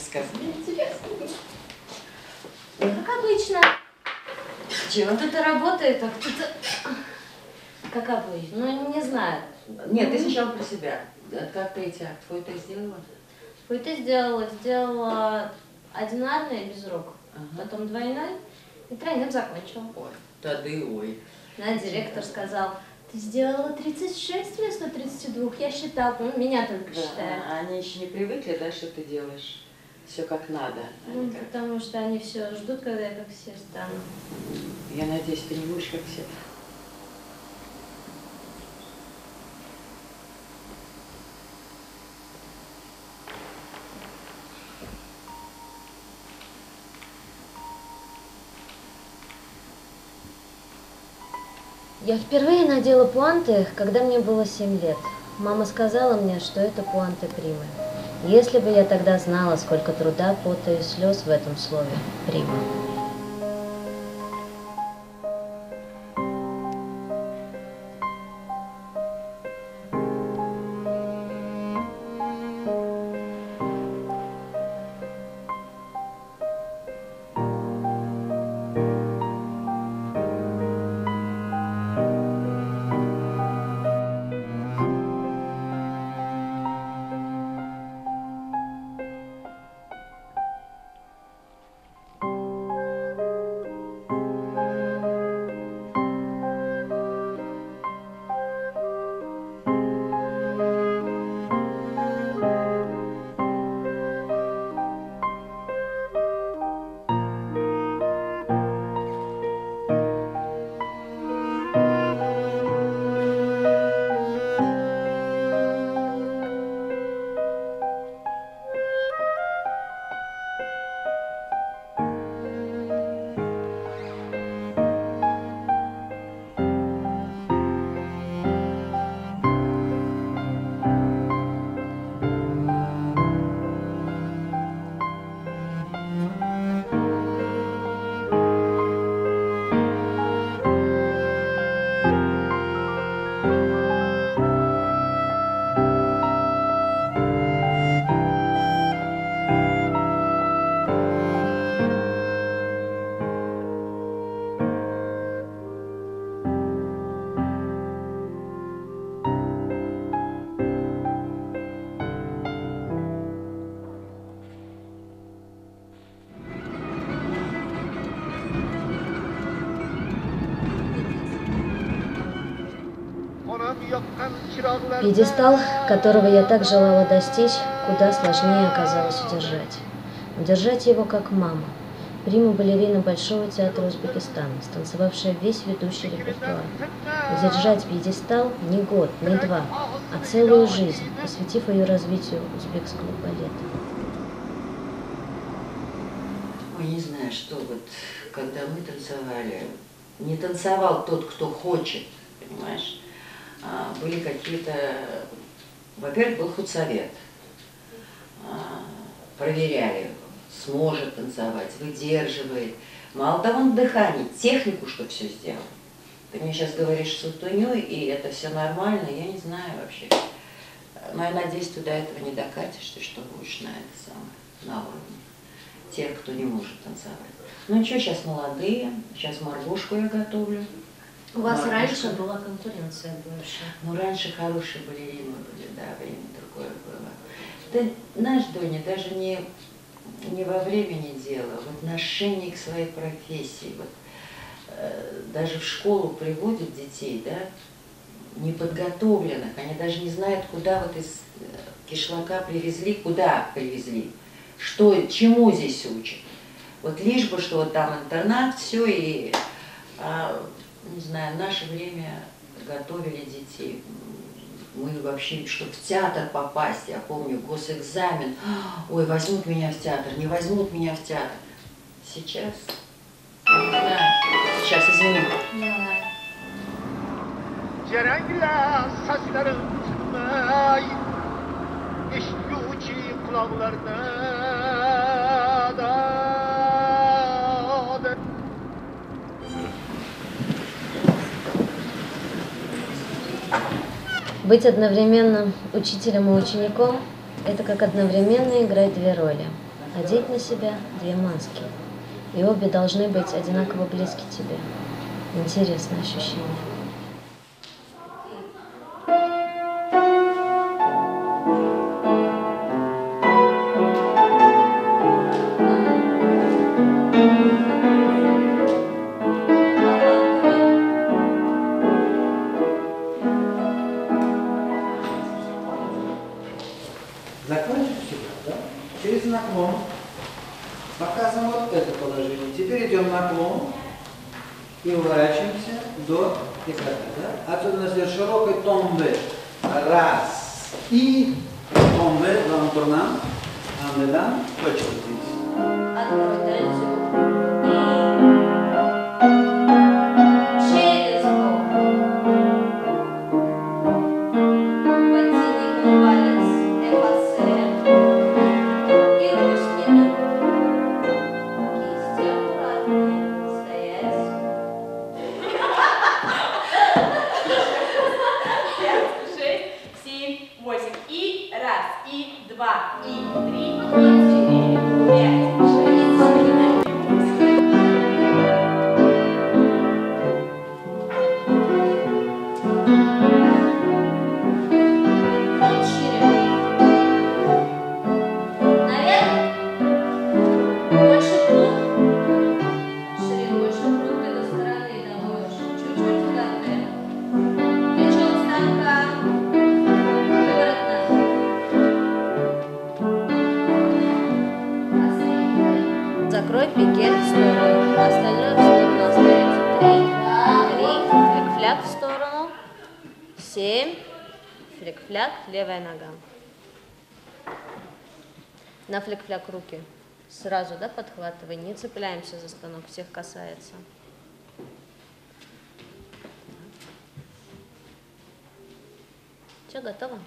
Рассказывай. Как обычно. Чего? Кто-то работает, а кто-то... Как обычно. Ну, не знаю. Нет, ты сначала про себя. А Как третий акт? Твой ты сделала? Ой, ты сделала, сделала одинарный без рук, Ага. потом двойной и тройным закончила. Ой, тады ой. На директор сказал, ты сделала 36 вместо 32, я считал, ну, меня только Да, считают. а они еще не привыкли, да, что ты делаешь все как надо. а Ну, как- потому что они все ждут, когда я как все стану. Я надеюсь, ты не будешь как все. Я впервые надела пуанты, когда мне было 7 лет. Мама сказала мне, что это пуанты примы. Если бы я тогда знала, сколько труда, пота и слез в этом слове «прима». Пьедестал, которого я так желала достичь, куда сложнее оказалось удержать. Удержать его как мама. Прима балерина Большого театра Узбекистана, станцевавшая весь ведущий репертуар. Удержать пьедестал не год, не два, а целую жизнь, посвятив ее развитию узбекского балета. Ой, не знаю, что вот, когда мы танцевали, не танцевал тот, кто хочет, понимаешь? А, были какие-то, во-первых, был худсовет, А, проверяли, сможет танцевать, выдерживает. Мало того, он дыхание, технику, что все сделал. Ты мне сейчас говоришь сутуню, и это все нормально, я не знаю вообще. Но я надеюсь, ты до этого не докатишь, ты что будешь на это самое, на уровне тех, кто не может танцевать. Ну что, сейчас молодые, сейчас моргошку я готовлю. У вас раньше была конкуренция больше. Ну, раньше хорошие балерины были, да, время другое было. Да, знаешь, Доня, даже не, не во времени дело, в отношении к своей профессии. Вот, э, даже в школу приводят детей, да, неподготовленных, они даже не знают, куда вот из э, кишлака привезли, куда привезли, что, чему здесь учат. Вот лишь бы, что вот там интернат, все, и, а, не знаю, в наше время готовили детей. Мы вообще, чтобы в театр попасть, я помню, госэкзамен, ой, возьмут меня в театр, не возьмут меня в театр. Сейчас, знаю, сейчас, извини. Seslerin ki kulaklarına Быть одновременно учителем и учеником Это как одновременно играть две роли. Одеть на себя две маски. И обе должны быть одинаково близки тебе. Интересное ощущение. Наклон. Показываем вот это положение. Теперь идем наклон и уворачиваемся до декольте, да? Отсюда у нас идет широкой томбе. Раз. И томбе, два турнам. Андедан. Точка здесь. Левая нога. На флик-фляк руки. Сразу, да, подхватывай. Не цепляемся за станок, всех касается. Все, готово?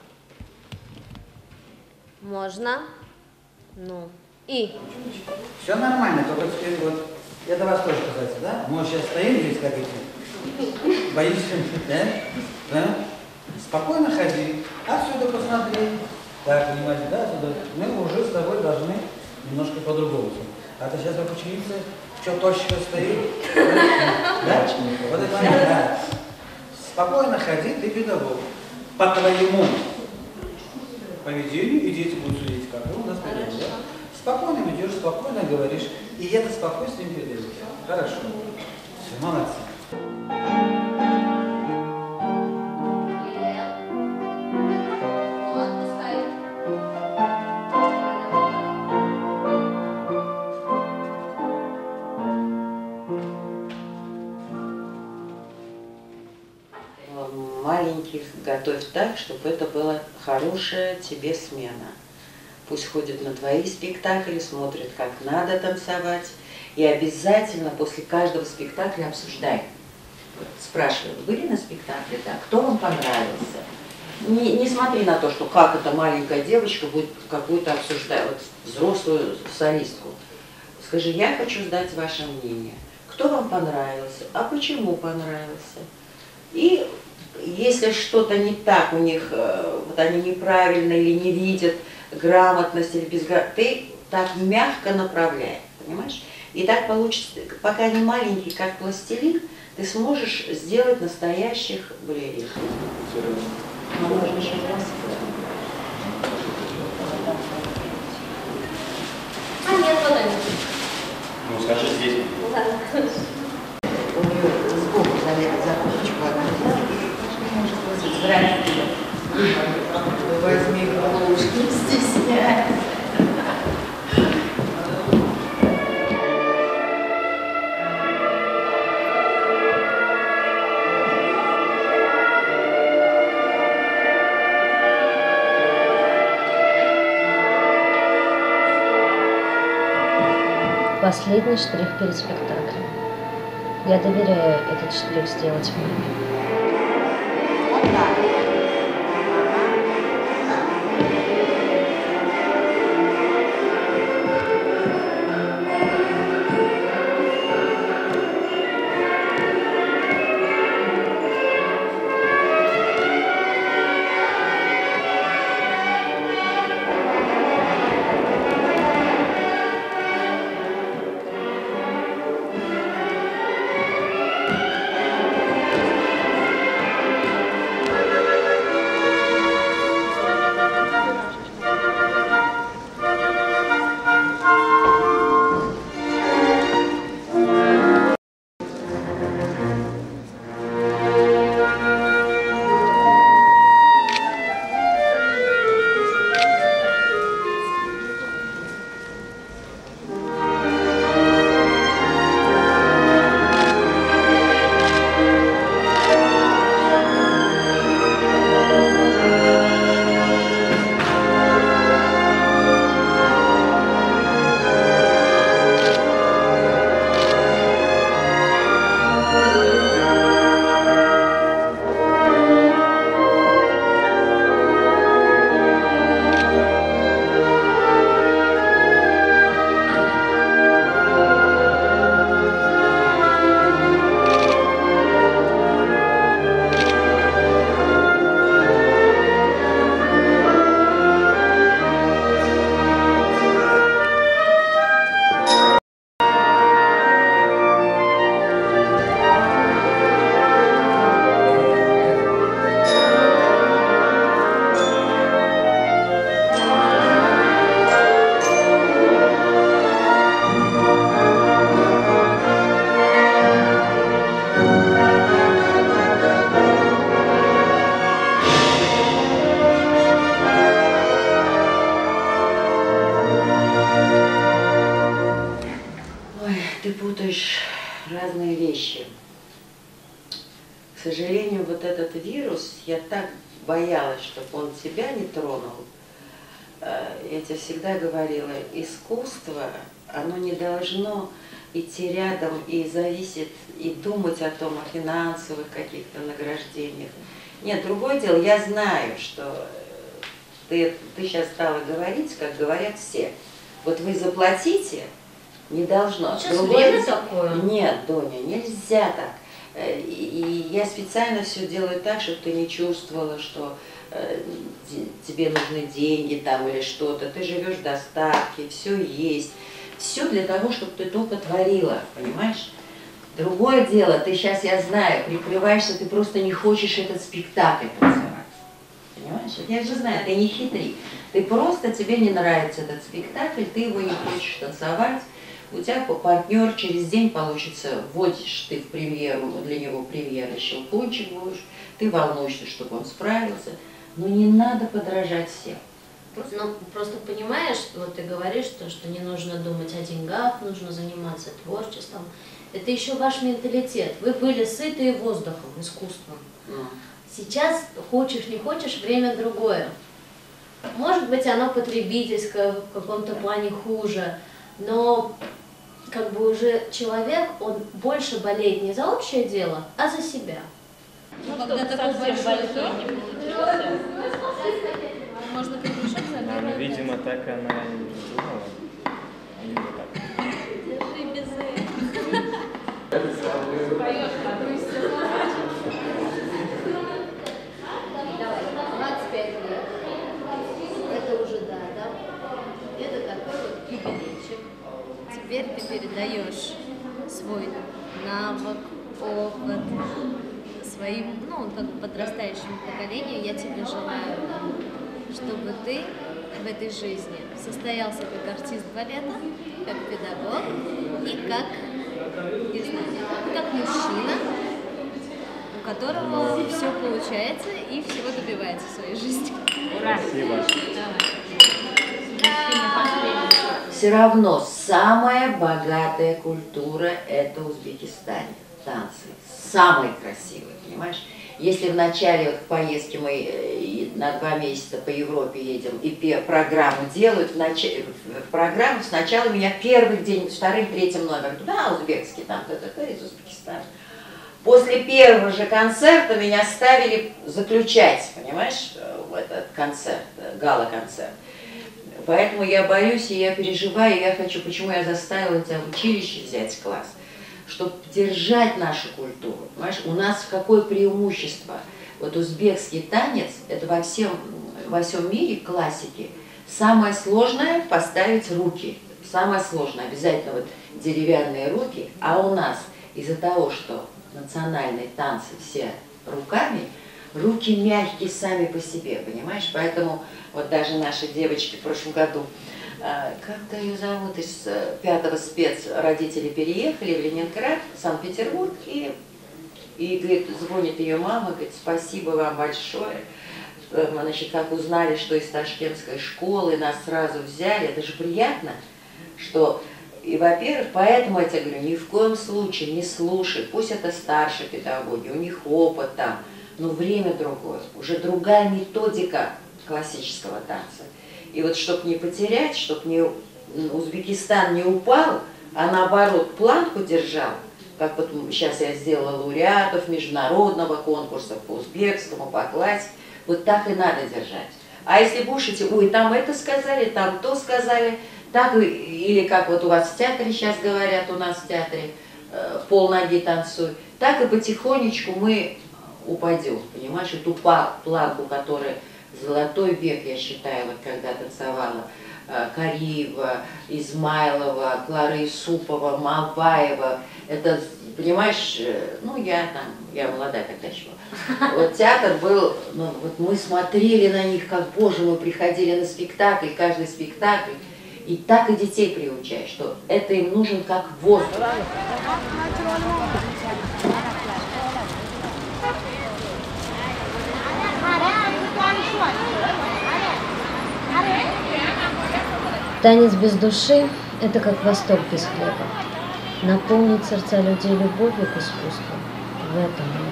Можно. Ну. И. Все нормально, только теперь вот, это вас тоже касается, да? Мы сейчас стоим здесь, как эти, боишься, да? Да? Спокойно ходи, отсюда посмотри. Так, понимаете, да, отсюда. Мы уже с тобой должны немножко по-другому. А то сейчас как ученица, что точно стоит. Да? Вот это да. Спокойно ходи, ты педагог. По твоему поведению, и дети будут судить, как вы у нас педагог, да? Спокойно ведешь, спокойно говоришь, и это спокойствием передаешь. Хорошо. Все, молодцы. Маленьких готовь так, чтобы это была хорошая тебе смена. Пусть ходят на твои спектакли, смотрят, как надо танцевать. И обязательно после каждого спектакля обсуждай. Вот спрашивай, вы были на спектакле, да, кто вам понравился? Не, не смотри на то, что как эта маленькая девочка будет какую-то обсуждать, вот взрослую солистку. Скажи, я хочу знать ваше мнение. Кто вам понравился, а почему понравился? И если что-то не так у них, э, вот они неправильно или не видят грамотность или безграмотность, ты так мягко направляй, понимаешь? И так получится, пока они маленькие, как пластилин, ты сможешь сделать настоящих балерин. Но можно еще раз. Последний штрих перед спектаклем. Я доверяю этот штрих сделать маме. сожалению, вот этот вирус, я так боялась, чтобы он тебя не тронул. Э, Я тебе всегда говорила, искусство, оно не должно идти рядом и зависит, и думать о том, о финансовых каких-то награждениях. Нет, другое дело, я знаю, что э, ты, ты сейчас стала говорить, как говорят все. Вот вы заплатите, не должно. Сейчас Другое время дело- такое. Нет, Доня, нельзя так. Э, И я специально все делаю так, чтобы ты не чувствовала, что э, тебе нужны деньги там или что-то. Ты живешь в достатке, все есть. Все для того, чтобы ты только творила, понимаешь? Другое дело, ты сейчас, я знаю, прикрываешься, ты просто не хочешь этот спектакль танцевать. Понимаешь? Вот Я же знаю, ты не хитри. Ты просто, тебе не нравится этот спектакль, ты его не хочешь танцевать. У тебя партнер через день получится, вводишь ты в премьеру, для него премьера, щелкунчик будешь, ты волнуешься, чтобы он справился. Но не надо подражать всем. Ну, просто понимаешь, вот ты говоришь, то, что не нужно думать о деньгах, нужно заниматься творчеством. Это еще ваш менталитет. Вы были сытые воздухом, искусством. Ну, Сейчас, хочешь не хочешь, время другое. Может быть, оно потребительское, в каком-то плане хуже, но как бы уже человек, он больше болеет не за общее дело, а за себя. Ну, когда такой большой не получился. Можно приглушать А, ну, видимо, так она и думала. Видимо, так. Держи безы. Поешь, Давай, 25 лет. Это уже да, да? Это такой вот юбилейчик. Передаешь свой навык, опыт своим, ну, как бы подрастающему поколению. Я тебе желаю, чтобы ты в этой жизни состоялся как артист балета, как педагог и как, не знаю, как мужчина, у которого все получается и всего добивается в своей жизни. Спасибо. Все равно самая богатая культура это Узбекистане. Танцы. Самые красивые, понимаешь? Если в начале вот поездки мы э, на два месяца по Европе едем и программу делают, в, нач- в программу сначала меня первый день, вторым, третьим номером, туда узбекский, там, ТТТ из Узбекистана. После первого же концерта меня ставили заключать, понимаешь, э, этот концерт, э, гала-концерт. Поэтому я боюсь, и я переживаю, и я хочу, почему я заставила тебя в училище взять класс, чтобы держать нашу культуру. Понимаешь, у нас какое преимущество? Вот узбекский танец, это во всем, во всем мире классики. Самое сложное – поставить руки. Самое сложное, обязательно вот деревянные руки. А у нас из-за того, что национальные танцы все руками, руки мягкие сами по себе, понимаешь? Поэтому вот даже наши девочки в прошлом году, э, как-то ее зовут, из э, пятого спец родители переехали в Ленинград, Санкт-Петербург, и, и говорит, звонит ее мама, говорит, спасибо вам большое. Э, Значит, как узнали, что из ташкентской школы нас сразу взяли, это же приятно, что и, во-первых, поэтому я тебе говорю, ни в коем случае не слушай, пусть это старшие педагоги, у них опыт там, но время другое, уже другая методика классического танца. И вот чтобы не потерять, чтобы не, Узбекистан не упал, а наоборот планку держал, как вот сейчас я сделала лауреатов международного конкурса по узбекскому, по классике, вот так и надо держать. А если будешь идти, ой, там это сказали, там то сказали, так или как вот у вас в театре сейчас говорят, у нас в театре э, полноги танцуй, так и потихонечку мы упадем, понимаешь, эту планку, которая золотой век, я считаю, вот когда танцевала э, Кариева, Измайлова, Клара Исупова, Маваева, это, понимаешь, э, ну я там, я молодая тогда еще. Вот театр был, ну вот мы смотрели на них, как, боже, мы приходили на спектакль, каждый спектакль, и так и детей приучаешь, что это им нужен как воздух. Танец без души – это как восток без хлеба. Наполнить сердца людей любовью к искусству – в этом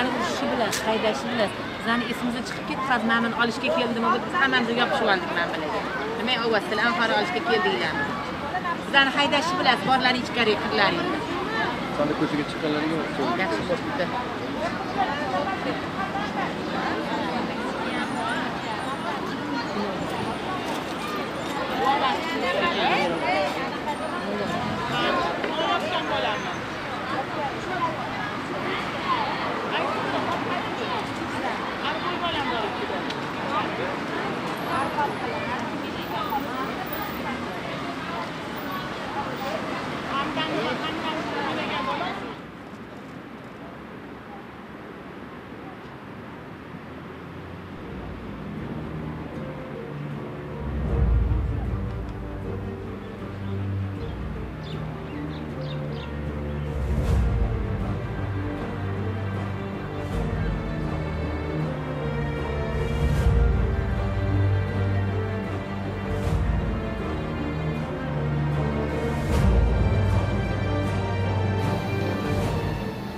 haydashni bilasiz bizani esimizdan chiqib ketdi hozir mana buni olishga keldimi biz hammamiz yopishib oldik mana bularga nima ovoz anhora olishga keldinglarmi? Bizani haydashni bilasiz borlaring ichkariga kirlaring Sana ko'chaga chiqqanlarga yaxshi bo'pti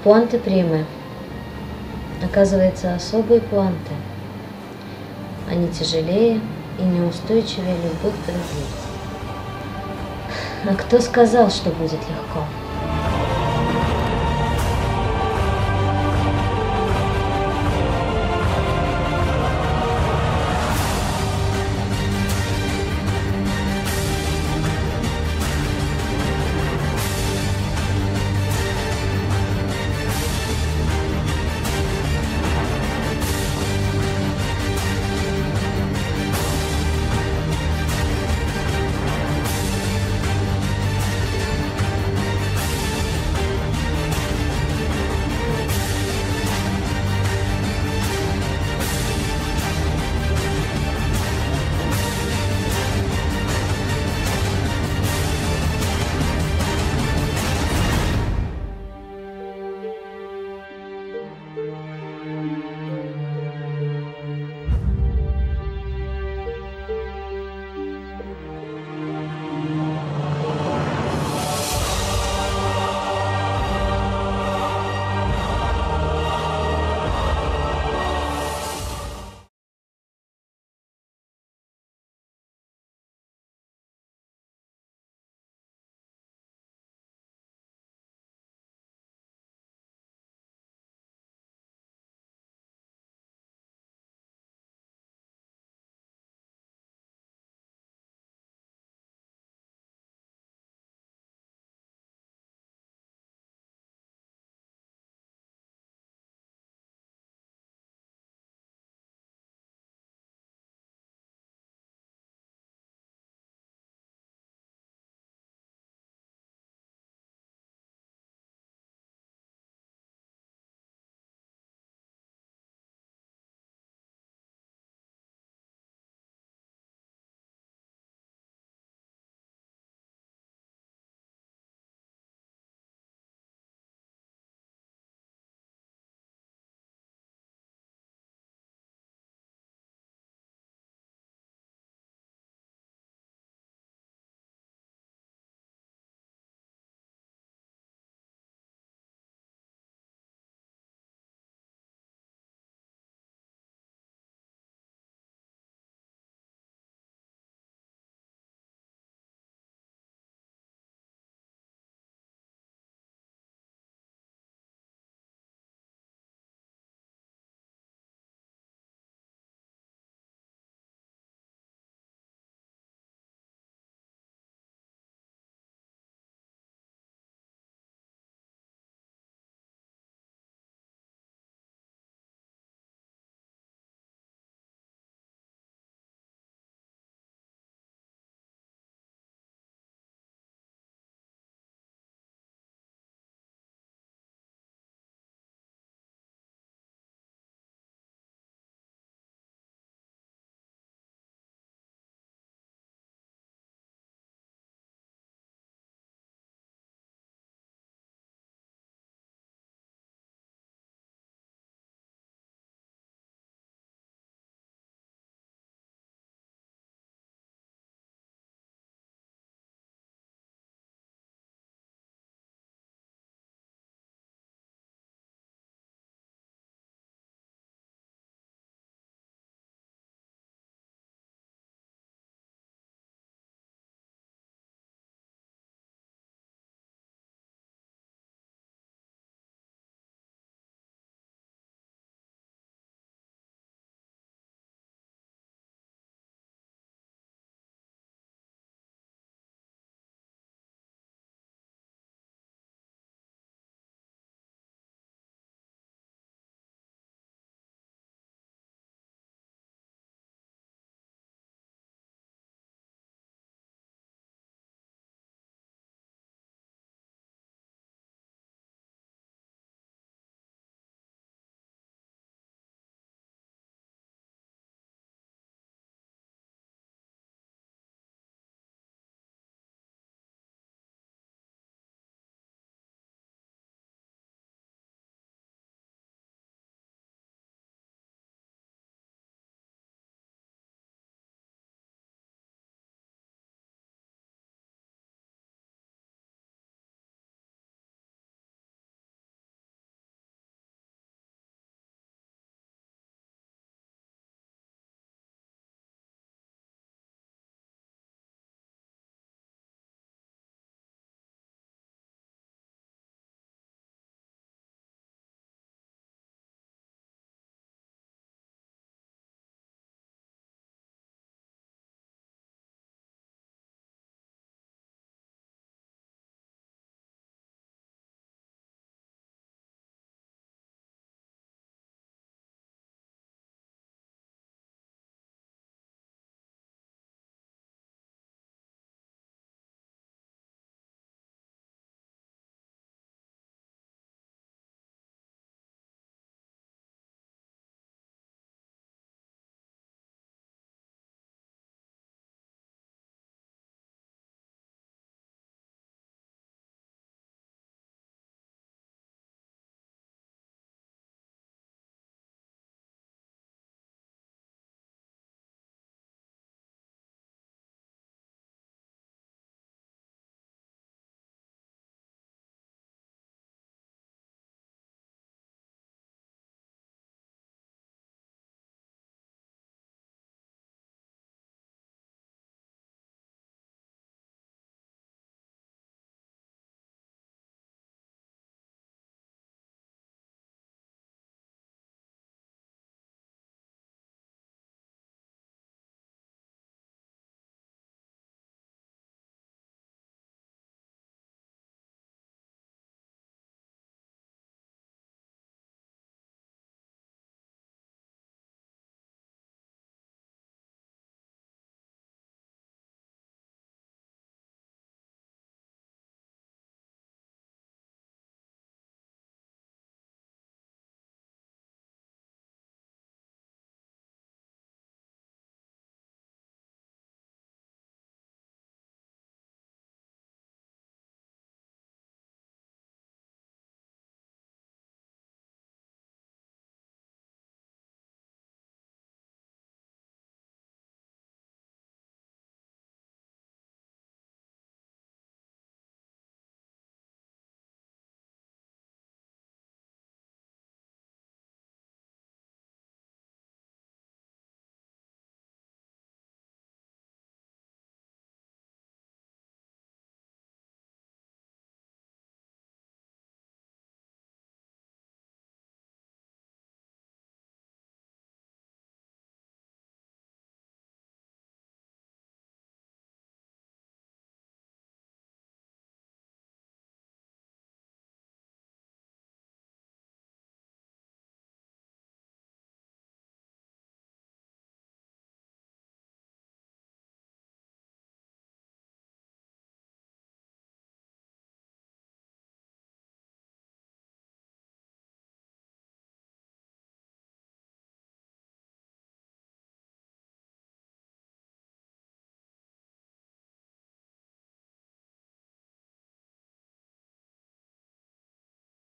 Пуанты примы. Оказывается, особые пуанты. Они тяжелее и неустойчивее любых других. А кто сказал, что будет легко?